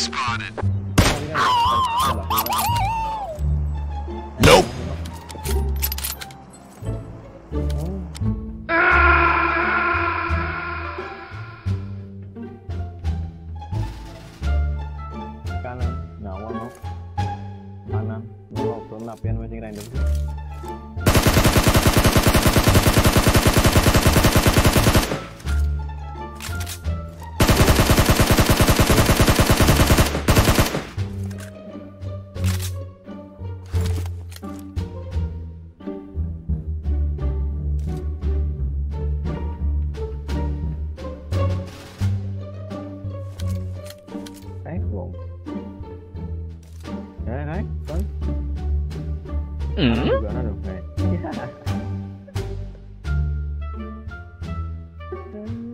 spotted. Gimana dong, Nek?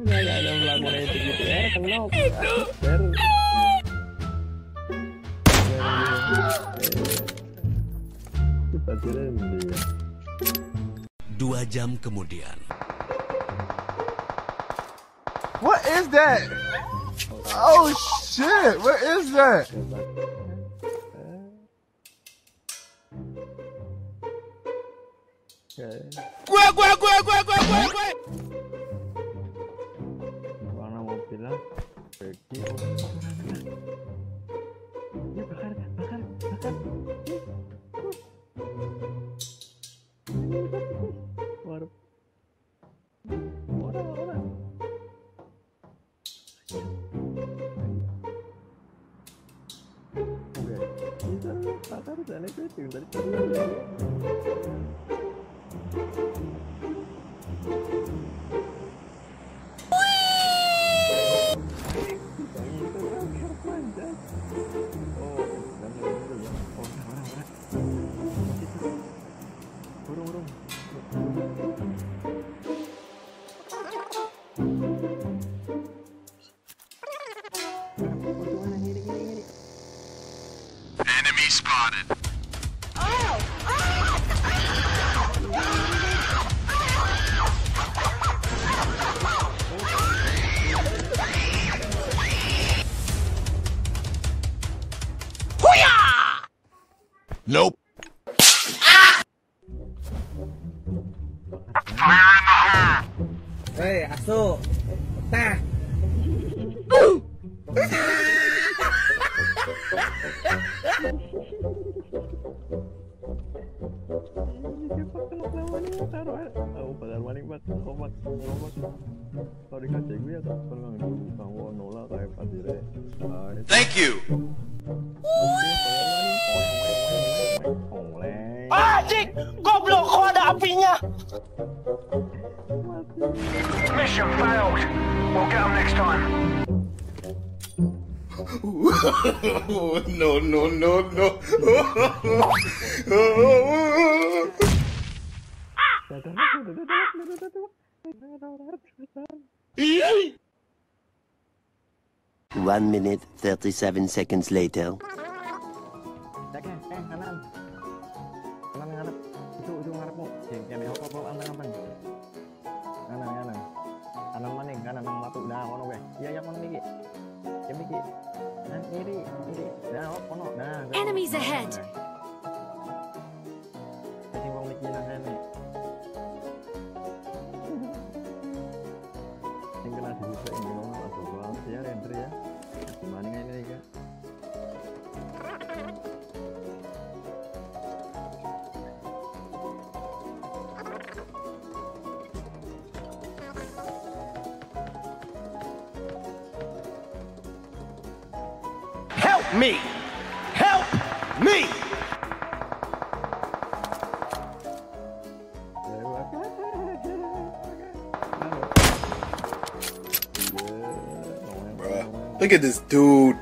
Ya, ya, ada pelakuan itu gitu ya. Dua jam kemudian. What is that? Oh shit! What is that? Gue, gue. Warna mobilnya. Ya bakar, bakar, bakar. Waduh. Orang, orang. Oke, bisa bakar sana ke tim dari tadi. Enemy spotted. Nope. Ah! Hey, I saw. Thank you. Anjing, goblok kok ada apinya. Mission failed. We'll get them next time. No, no, no, no. One minute, 37 seconds later. Cek eh, eh kanan. Kanan. Itu itu ngarepmu. Me! Help me! Look at this dude.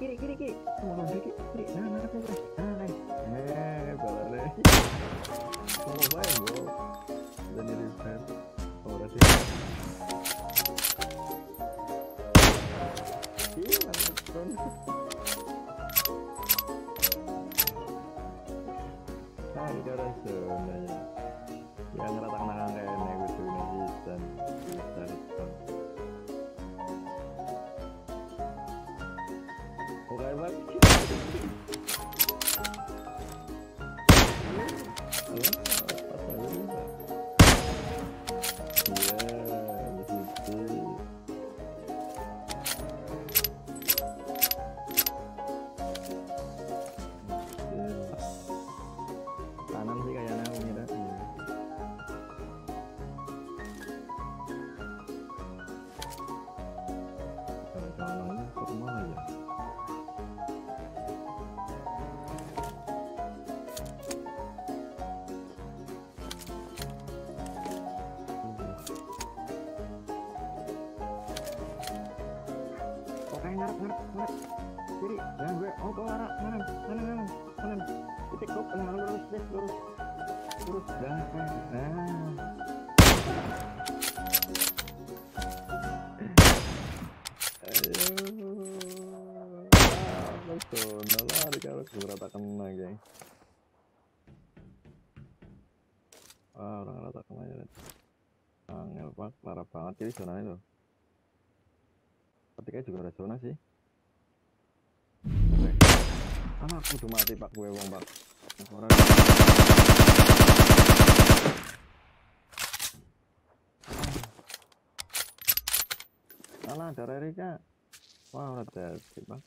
Kiri kiri kiri kiri. Mau kiri kiri. Nah, nah, nah, nah. Eh, balane. Mau main bro. Dan di reset. Oh, berarti. Ih, mantap. Nah, ini cara sebenarnya. Yang rata Oh, ke arah kanan, kanan, kanan, kanan. Titik kok, kanan, lurus, deh, lurus. Lurus, dah, nah. Ayo. Ah, pesona lari kalau gue rata kena, geng. Ah, orang rata kena aja. Angel, Pak. Parah banget ini zona itu. Ketika juga ada zona sih. Ah, aku udah mati pak gue wong pak. Orang. Alah, ada Rerika. Wah, udah jadi pak.